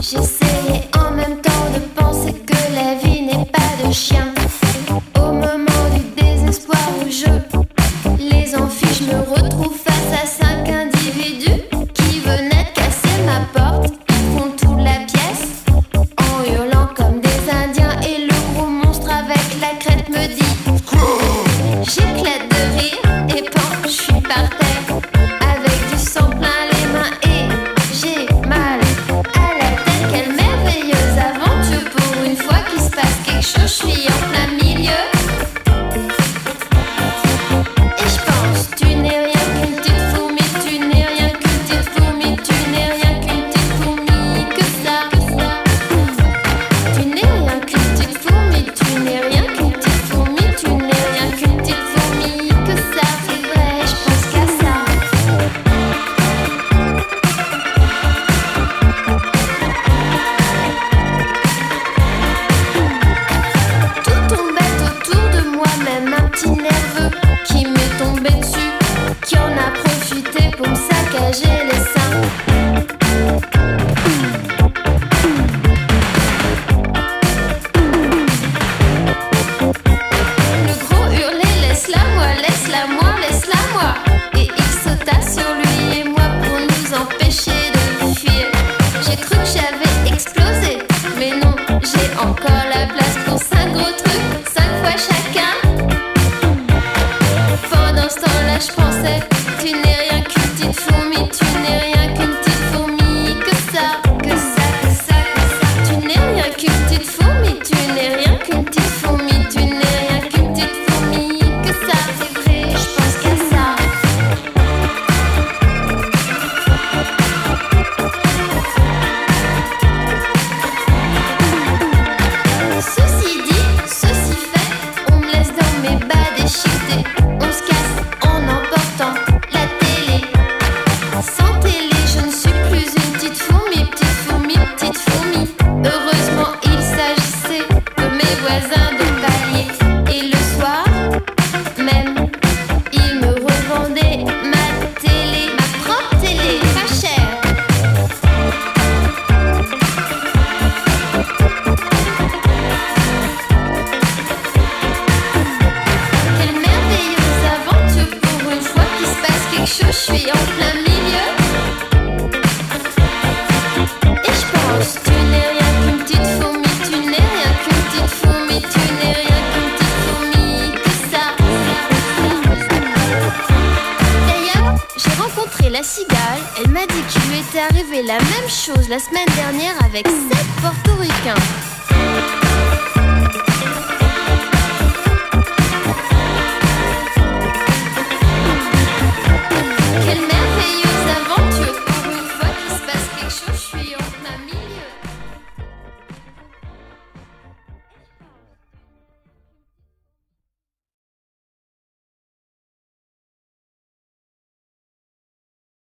J'ai serré en même temps encore la place pour cinq gros trucs, cinq fois chacun. Pendant ce temps-là, je pensais. m'a lui était arrivé la même chose la semaine dernière avec sept portoricains.